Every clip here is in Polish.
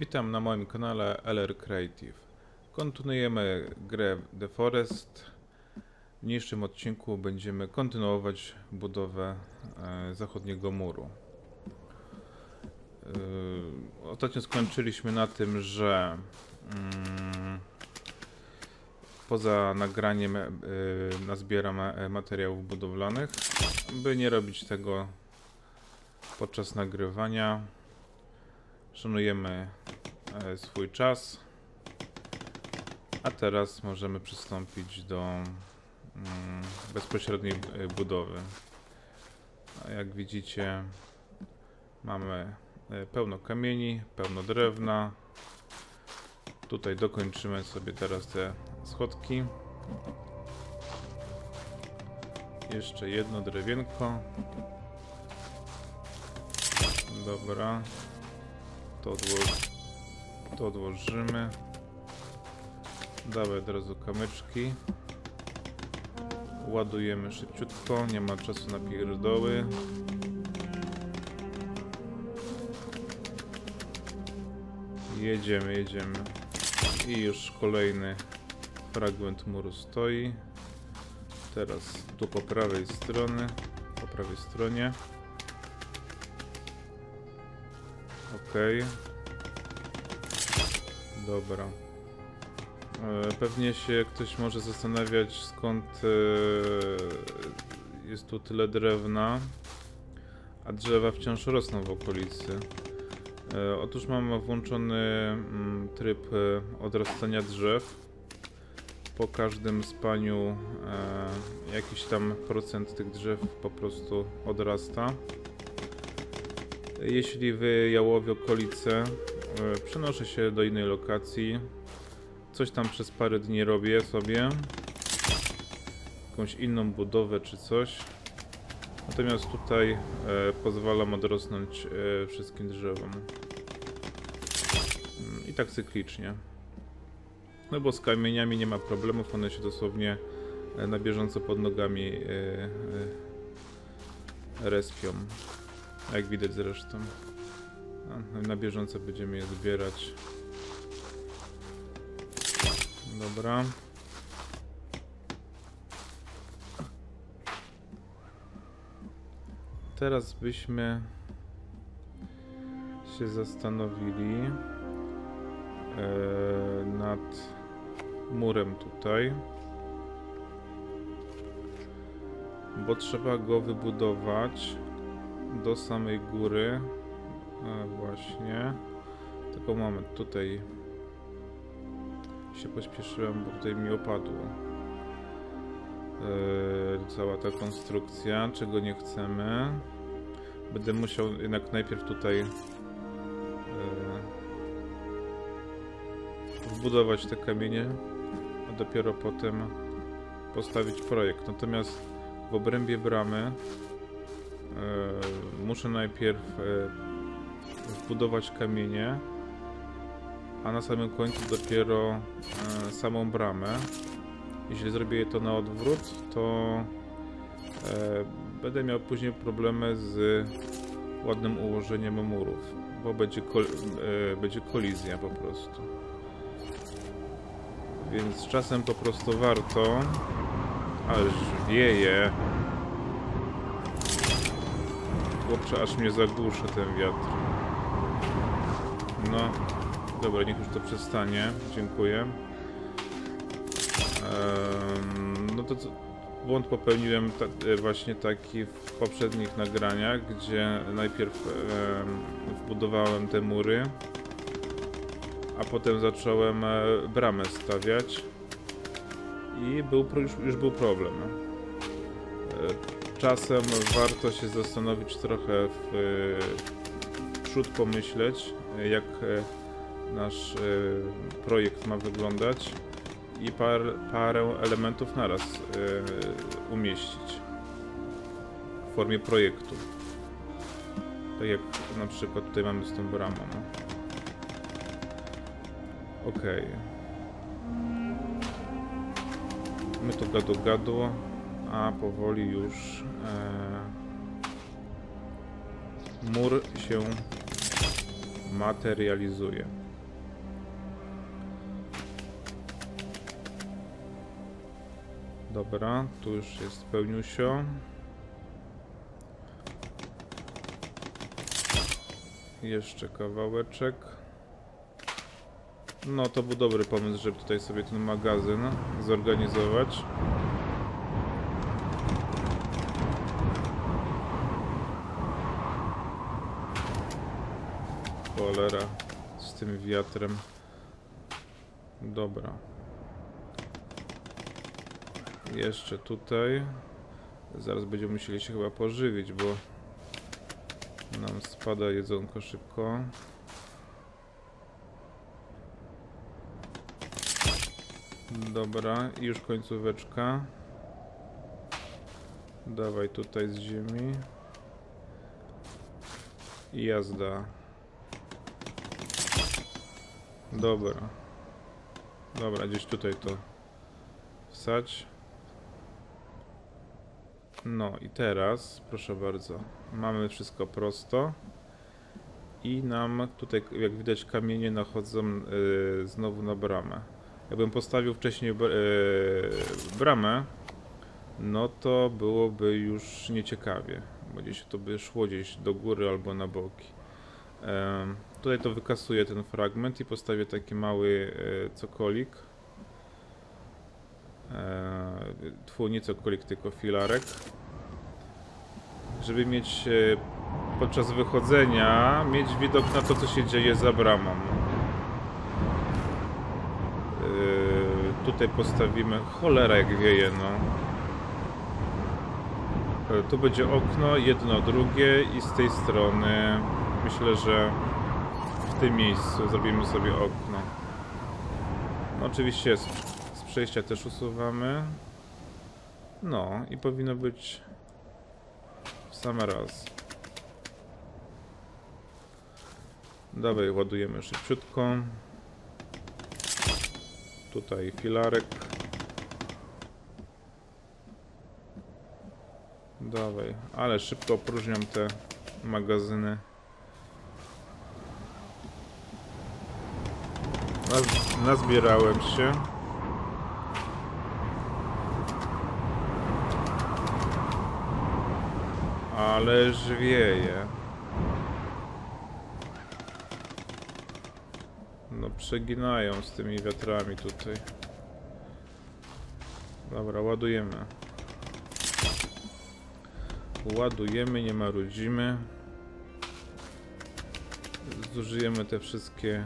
Witam na moim kanale LR Creative. Kontynuujemy grę The Forest. W niniejszym odcinku będziemy kontynuować budowę e, zachodniego muru. E, ostatnio skończyliśmy na tym, że mm, poza nagraniem e, nazbieram materiałów budowlanych, by nie robić tego podczas nagrywania. Szanujemy e, swój czas. A teraz możemy przystąpić do mm, bezpośredniej e, budowy. Jak widzicie, mamy e, pełno kamieni, pełno drewna. Tutaj dokończymy sobie teraz te schodki. Jeszcze jedno drewienko. Dobra. To, to odłożymy. Dawaj od razu kamyczki. Ładujemy szybciutko, nie ma czasu na pierdoły. Jedziemy, jedziemy. I już kolejny fragment muru stoi. Teraz tu po prawej strony, po prawej stronie. Okej. Dobra. E, Pewnie się ktoś może zastanawiać skąd e, jest tu tyle drewna, a drzewa wciąż rosną w okolicy. E, Otóż mam włączony mm, tryb odrastania drzew. Po każdym spaniu jakiś tam procent tych drzew po prostu odrasta. Jeśli w Jałowie okolice, e, przenoszę się do innej lokacji. Coś tam przez parę dni robię sobie. Jakąś inną budowę czy coś. Natomiast tutaj e, pozwalam odrosnąć e, wszystkim drzewom. Mm, I tak cyklicznie. No bo z kamieniami nie ma problemów, one się dosłownie e, na bieżąco pod nogami e, respią. Jak widać zresztą. A, Na bieżąco będziemy je zbierać. Dobra. Teraz byśmy się zastanowili e, nad murem tutaj. Bo trzeba go wybudować do samej góry. Właśnie. Tylko moment, tutaj się pośpieszyłem, bo tutaj mi opadło. Yy, cała ta konstrukcja, czego nie chcemy. Będę musiał jednak najpierw tutaj yy, wbudować te kamienie, a dopiero potem postawić projekt. Natomiast w obrębie bramy muszę najpierw yy, wbudować kamienie, a na samym końcu dopiero e, samą bramę. Jeśli zrobię to na odwrót, to e, będę miał później problemy z ładnym ułożeniem murów, bo będzie, kol e, będzie kolizja po prostu. Więc czasem po prostu warto, ależ wieje. Chłopcze, aż mnie zagłuszy ten wiatr. No, Dobra, niech już to przestanie. Dziękuję. No to błąd popełniłem ta, e, właśnie taki w poprzednich nagraniach, gdzie najpierw em, wbudowałem te mury, a potem zacząłem e, bramę stawiać i był, już, już był problem. E, czasem warto się zastanowić trochę w, w przód pomyśleć, e, jak e, nasz e, projekt ma wyglądać i par, parę elementów naraz e, umieścić w formie projektu. Tak jak na przykład tutaj mamy z tą bramą. Okej. My tu gadu gadu, a powoli już e, mur się materializuje. Dobra, tu już jest pełniusio. Jeszcze kawałeczek. No to był dobry pomysł, żeby tutaj sobie ten magazyn zorganizować. Cholera z tym wiatrem. Dobra. Jeszcze tutaj. Zaraz będziemy musieli się chyba pożywić, bo nam spada jedzonko szybko. Dobra, już końcóweczka. Dawaj tutaj z ziemi. I jazda. Dobra. Dobra, gdzieś tutaj to wsać. No i teraz, proszę bardzo, mamy wszystko prosto. I nam tutaj, jak widać, kamienie nachodzą yy, znowu na bramę. Jakbym postawił wcześniej br yy, bramę, no to byłoby już nieciekawie. Bo gdzieś to by szło gdzieś do góry albo na boki. Tutaj to wykasuję ten fragment i postawię taki mały yy, cokolik. Eee, tfu, nie cokolik, tylko filarek. Żeby mieć e, podczas wychodzenia, mieć widok na to, co się dzieje za bramą. Tutaj postawimy... Cholera jak wieje, no. E, tu będzie okno, jedno, drugie i z tej strony myślę, że w tym miejscu zrobimy sobie okno. No, oczywiście z, z przejścia też usuwamy. No i powinno być w sam raz. Dawaj, ładujemy szybciutko. Tutaj filarek. Dawaj, ale szybko opróżniam te magazyny. Nazbierałem się. Ależ wieje. No przeginają z tymi wiatrami tutaj. Dobra, ładujemy. Ładujemy, nie marudzimy. Zużyjemy te wszystkie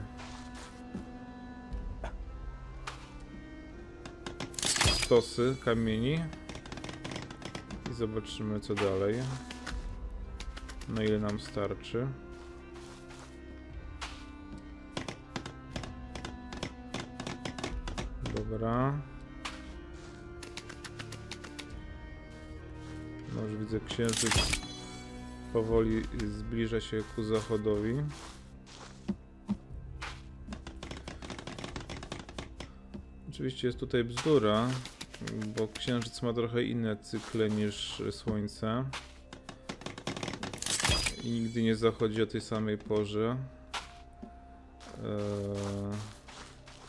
stosy kamieni i zobaczymy co dalej. Na ile nam starczy. Dobra. No już widzę księżyc powoli zbliża się ku zachodowi. Oczywiście jest tutaj bzdura, bo księżyc ma trochę inne cykle niż słońce i nigdy nie zachodzi o tej samej porze eee,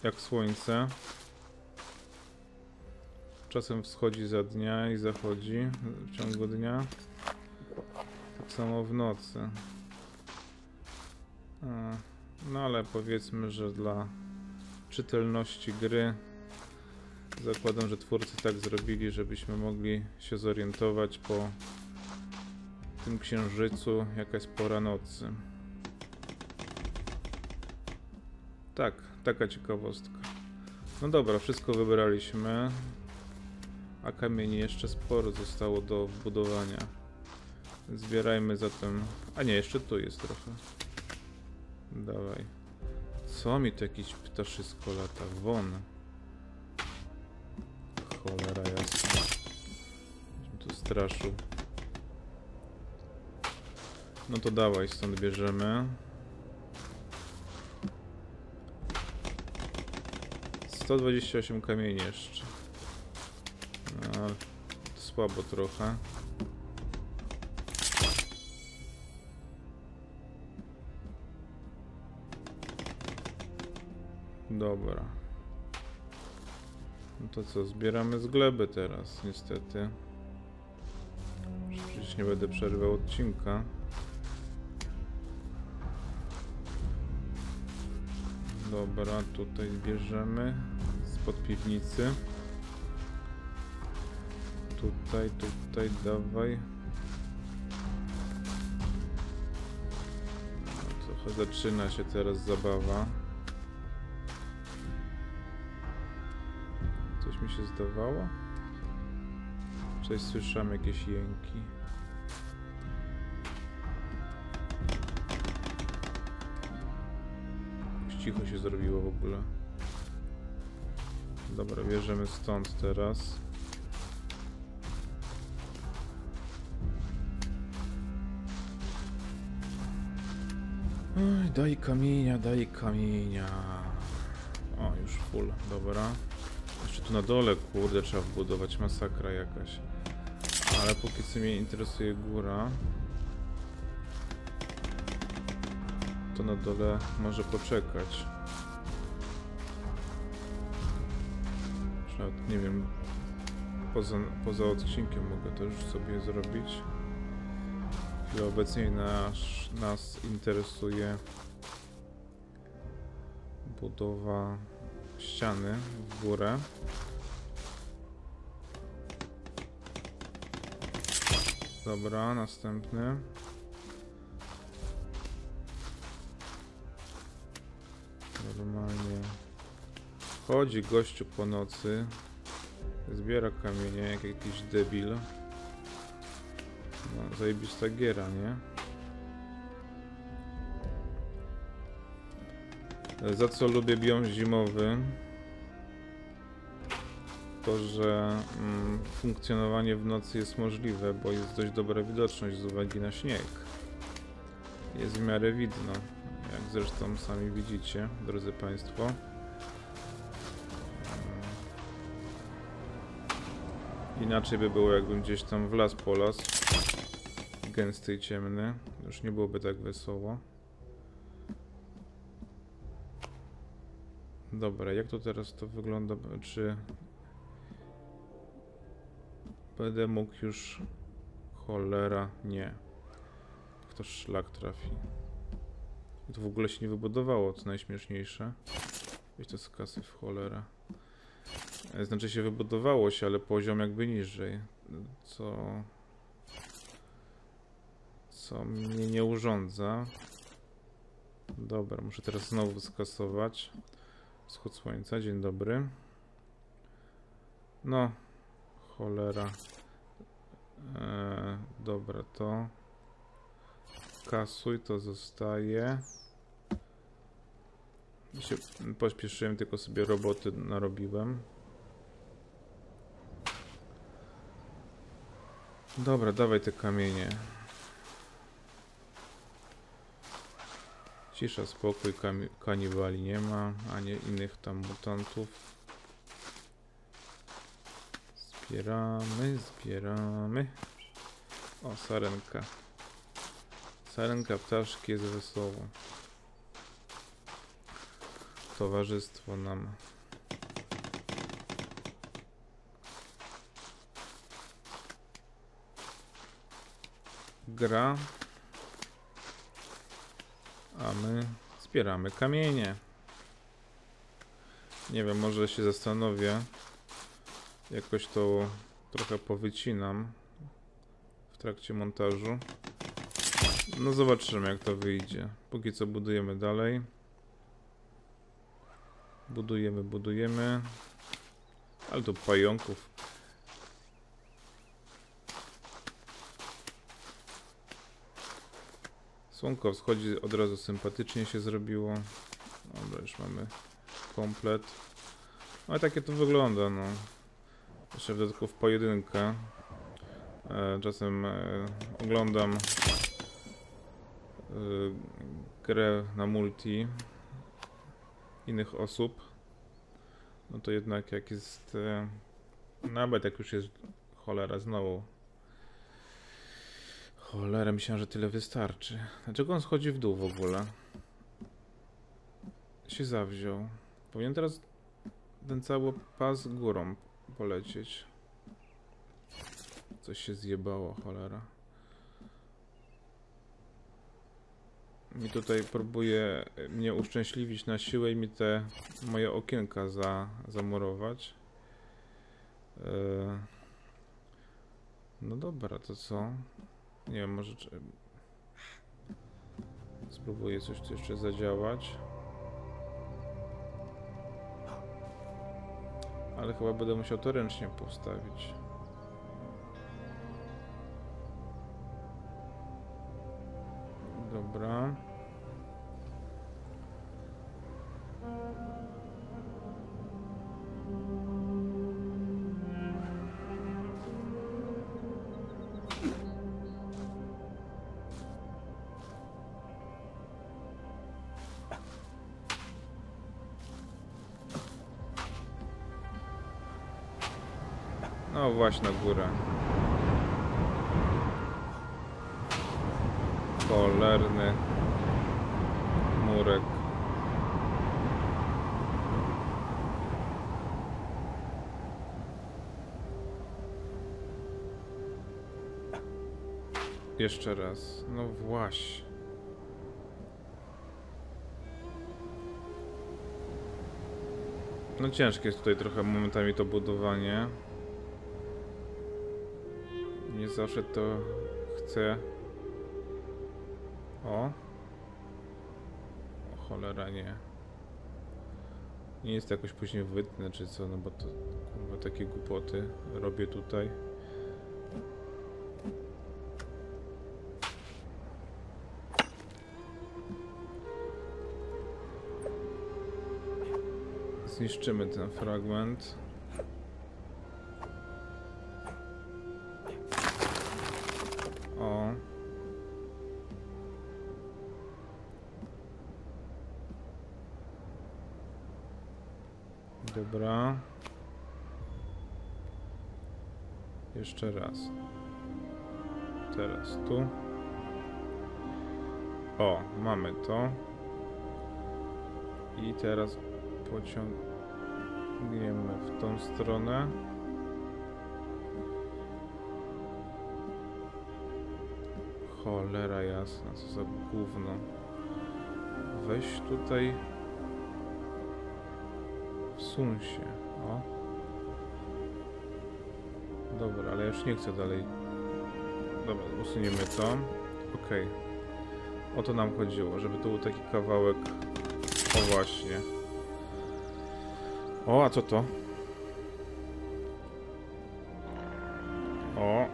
jak słońce. Czasem wschodzi za dnia i zachodzi w ciągu dnia. Tak samo w nocy. Eee, no ale powiedzmy, że dla czytelności gry zakładam, że twórcy tak zrobili, żebyśmy mogli się zorientować po tym księżycu, jaka jest pora nocy. Tak, taka ciekawostka. No dobra, wszystko wybraliśmy. A kamieni jeszcze sporo zostało do wbudowania. Zbierajmy zatem... A nie, jeszcze tu jest trochę. Dawaj. Co mi to jakiś ptaszysko lata? Won. Cholera jasna. Tu straszył. No to dawaj, stąd bierzemy. 128 kamieni jeszcze. No, słabo trochę. Dobra. To co, zbieramy z gleby teraz, niestety. Przecież nie będę przerywał odcinka. Dobra, tutaj bierzemy spod piwnicy. Tutaj, tutaj, dawaj. No, trochę zaczyna się teraz zabawa. Zdawało? Coś słyszałem, jakieś jęki. Cicho się zrobiło w ogóle. Dobra, bierzemy stąd teraz. Oj, daj kamienia, daj kamienia. O, już full, dobra. Tu na dole, kurde, trzeba wbudować, masakra jakaś. Ale póki co mnie interesuje góra. To na dole może poczekać. Nawet, nie wiem, poza, poza odcinkiem mogę to już sobie zrobić. W chwili obecnej nas, nas interesuje budowa ściany w górę. Dobra, następny. Normalnie chodzi gościu po nocy, zbiera kamienie jak jakiś debil. No, zajebista giera, nie? Za co lubię biom zimowy? To, że mm, funkcjonowanie w nocy jest możliwe, bo jest dość dobra widoczność z uwagi na śnieg. Jest w miarę widno, jak zresztą sami widzicie, drodzy Państwo. Inaczej by było, jakbym gdzieś tam w las po las, gęsty i ciemny. Już nie byłoby tak wesoło. Dobra, jak to teraz to wygląda? Czy będę mógł już... Cholera, nie. Kto szlak trafi. I to w ogóle się nie wybudowało, co najśmieszniejsze. Weź to z kasy w cholera. E, Znaczy się wybudowało się, ale poziom jakby niżej. Co... Co mnie nie urządza. Dobra, muszę teraz znowu skasować. Wschód słońca, dzień dobry. No, cholera. Eee, dobra, to kasuj, to zostaje. Się pośpieszyłem, tylko sobie roboty narobiłem. Dobra, dawaj te kamienie. Cisza, spokój, kanibali nie ma, ani innych tam mutantów. Zbieramy, zbieramy. O, sarenka. Sarenka ptaszki jest wesoło. Towarzystwo nam. Gra. A my zbieramy kamienie. Nie wiem, może się zastanowię. Jakoś to trochę powycinam w trakcie montażu. No zobaczymy jak to wyjdzie. Póki co budujemy dalej. Budujemy, budujemy. Ale tu pająków. Słonko wschodzi od razu sympatycznie się zrobiło. Dobra, już mamy komplet. No i takie to wygląda, no. Jeszcze w dodatku w pojedynkę. E, czasem e, oglądam e, grę na multi innych osób. No to jednak jak jest... E, nawet jak już jest cholera znowu. Cholera, myślałem, że tyle wystarczy. Dlaczego on schodzi w dół w ogóle? Się zawziął. Powinien teraz ten cały pas górą polecieć. Coś się zjebało, cholera. Mi tutaj próbuje mnie uszczęśliwić na siłę i mi te moje okienka za, zamurować. Eee, no dobra, to co? Nie wiem, może... Spróbuję coś tu jeszcze zadziałać. Ale chyba będę musiał to ręcznie postawić. Dobra. No właśnie na górę. Cholerny murek. Jeszcze raz. No właśnie. No ciężkie jest tutaj trochę momentami to budowanie. Zawsze to chcę. O. O cholera nie. Nie jest to jakoś później wytnę czy co, no bo to kurwa takie głupoty robię tutaj. Zniszczymy ten fragment. Jeszcze raz. Teraz tu. O, mamy to. I teraz pociągniemy w tą stronę. Cholera jasna, co za gówno. Weź tutaj... Wsuń się, o. Dobra, ale już nie chcę dalej. Dobra, usuniemy to. Okej. O to nam chodziło, żeby to był taki kawałek... O właśnie. O, a co to? O,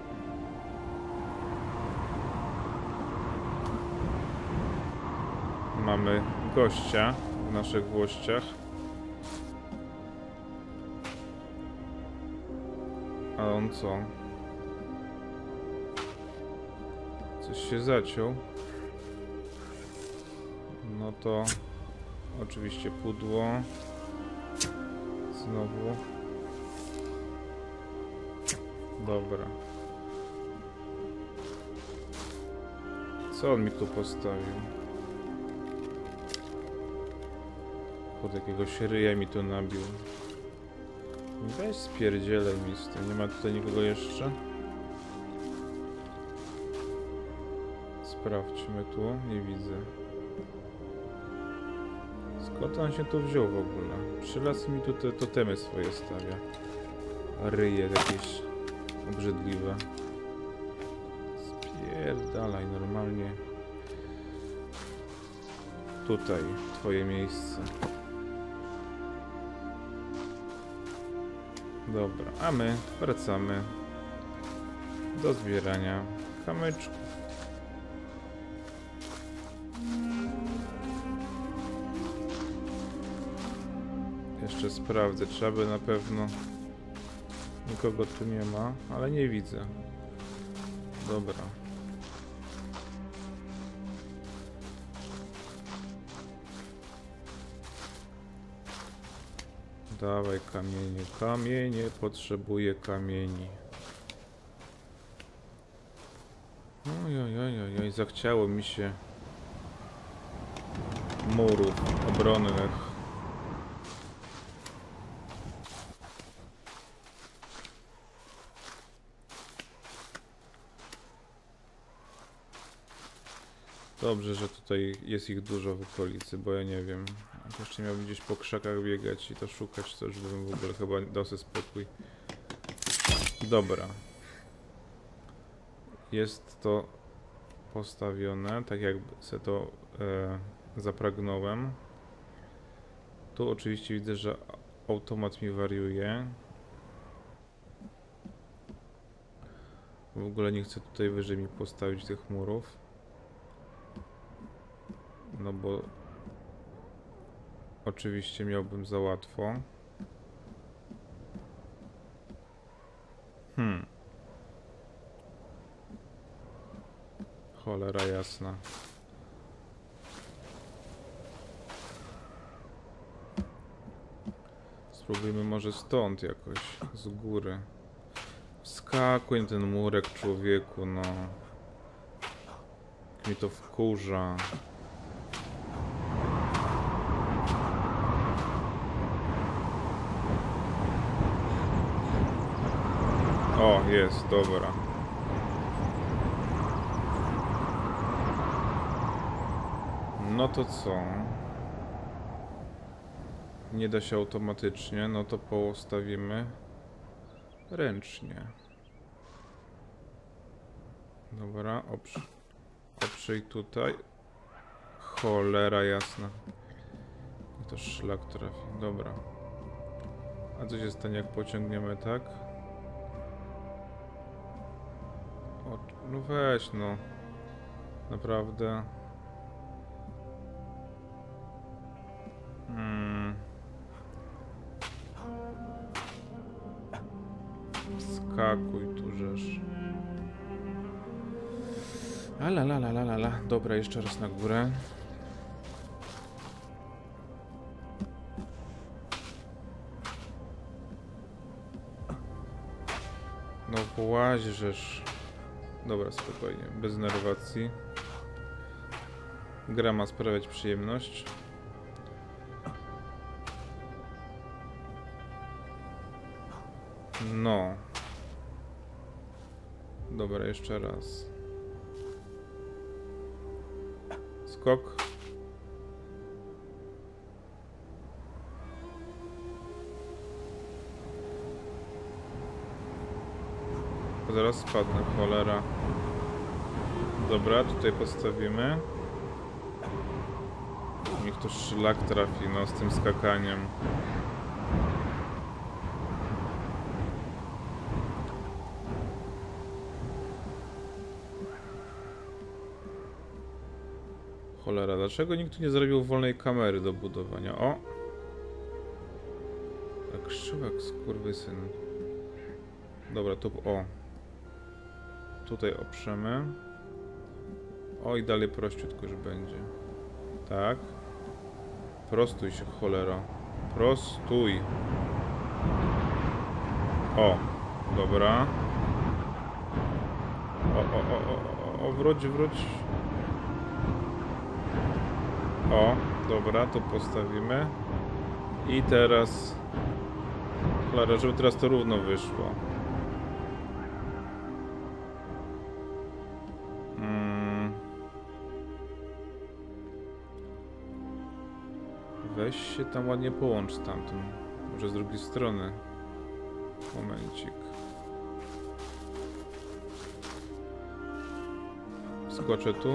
Mamy gościa w naszych włościach. A on co? Coś się zaciął. No to oczywiście pudło. Znowu. Dobra. Co on mi tu postawił? Pod jakiegoś ryja mi to nabił. Weź spierdzielaj mi z tym. Nie ma tutaj nikogo jeszcze? Sprawdźmy tu. Nie widzę. Skąd on się tu wziął w ogóle? Przylas mi tu te totemy swoje stawia. Ryje jakieś obrzydliwe. Spierdalaj normalnie. Tutaj, twoje miejsce. Dobra, a my wracamy do zbierania kamyczków. Jeszcze sprawdzę, trzeba by na pewno... Nikogo tu nie ma, ale nie widzę. Dobra. Dawaj kamienie, kamienie, potrzebuję kamieni. Ojojojoj, zachciało mi się murów obronnych. Dobrze, że tutaj jest ich dużo w okolicy, bo ja nie wiem. Jeszcze miałbym gdzieś po krzakach biegać i to szukać, to już bym w ogóle chyba sobie spokój. Dobra. Jest to postawione, tak jak se to e, zapragnąłem. Tu oczywiście widzę, że automat mi wariuje. W ogóle nie chcę tutaj wyżej mi postawić tych murów. No bo oczywiście miałbym za łatwo. Hmm. Cholera jasna. Spróbujmy może stąd jakoś, z góry. Wskakuj ten murek, człowieku, no. Jak mi to wkurza. O, jest, dobra. No to co? Nie da się automatycznie, no to postawimy ręcznie. Dobra, oprz oprzyj tutaj. Cholera jasna. To szlak trafi, dobra. A co się stanie jak pociągniemy tak? No weź no. Naprawdę. Hmm. Skakuj tu rzesz. Ala la la la la la. Dobra, jeszcze raz na górę. No właźżesz. Dobra, spokojnie, bez nerwacji. Gra ma sprawiać przyjemność. No. Dobra, jeszcze raz. Skok. Zaraz spadnę, cholera. Dobra, tutaj postawimy. Niech to szlak trafi, no, z tym skakaniem. Cholera, dlaczego nikt tu nie zrobił wolnej kamery do budowania? O! Tak szyłek, skurwysyn. Dobra, tu... o. Tutaj oprzemy. O, i dalej prościutko już będzie. Tak. Prostuj się, cholera. Prostuj. O, dobra. O, o, o, o, o, wróć, wróć. O, dobra, to postawimy. I teraz... Cholera, żeby teraz to równo wyszło. Weź się tam ładnie połącz z tamtym. Może z drugiej strony. Momencik. Skoczę tu.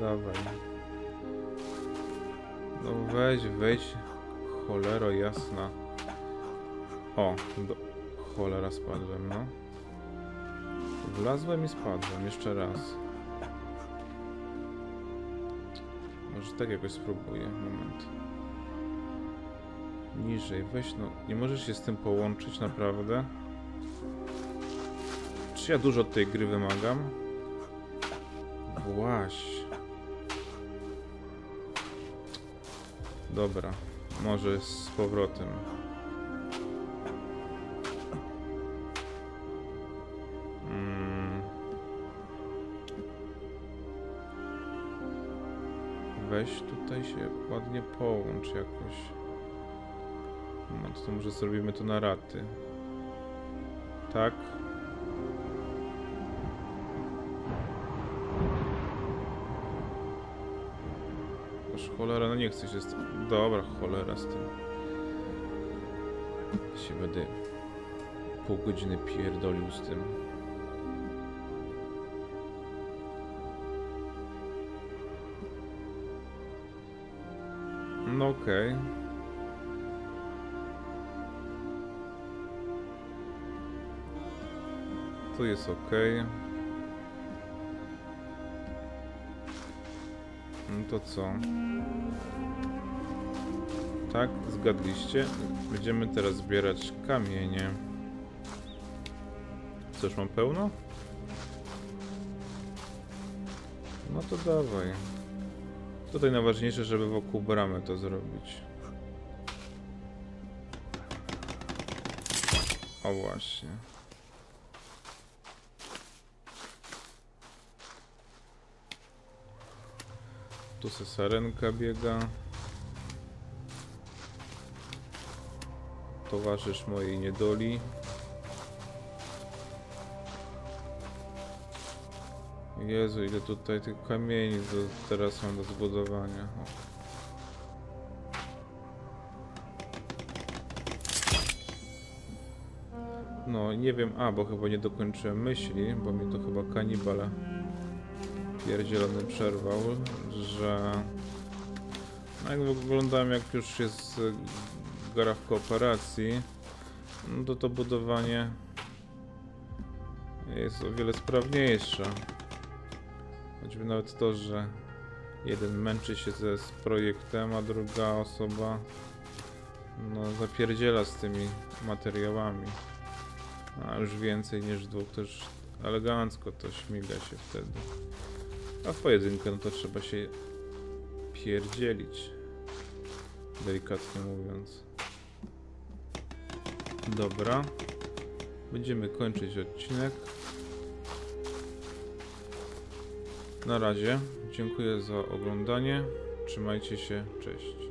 Dawaj. No weź, weź. Cholero jasna. O, do... cholera spadłem, no. Wlazłem i spadłem, jeszcze raz. Może tak jakoś spróbuję, moment. Niżej, weź no, nie możesz się z tym połączyć naprawdę? Czy ja dużo od tej gry wymagam? Właś. Dobra, może z powrotem. tutaj się ładnie połącz jakoś. No to może zrobimy to na raty. Tak. Aż cholera, no nie chce się z tym. Dobra, cholera z tym. Się będę pół godziny pierdolił z tym. No okej. Tu jest ok. No to co? Tak, zgadliście. Będziemy teraz zbierać kamienie. Coś mam pełno? No to dawaj. Tutaj najważniejsze, żeby wokół bramy to zrobić. O właśnie. Tu se sarenka biega. Towarzysz mojej niedoli. Jezu, ile tutaj tych kamieni do, teraz są do zbudowania. O. No, nie wiem, a, bo chyba nie dokończyłem myśli, bo mi to chyba kanibal pierdzielony przerwał, że... No jak wyglądałem, jak już jest e, gra w kooperacji, no to to budowanie jest o wiele sprawniejsze. Choćby nawet to, że jeden męczy się ze z projektem, a druga osoba no zapierdziela z tymi materiałami. A już więcej niż dwóch, to już elegancko to śmiga się wtedy. A w pojedynkę no to trzeba się pierdzielić. Delikatnie mówiąc. Dobra. Będziemy kończyć odcinek. Na razie. Dziękuję za oglądanie. Trzymajcie się. Cześć.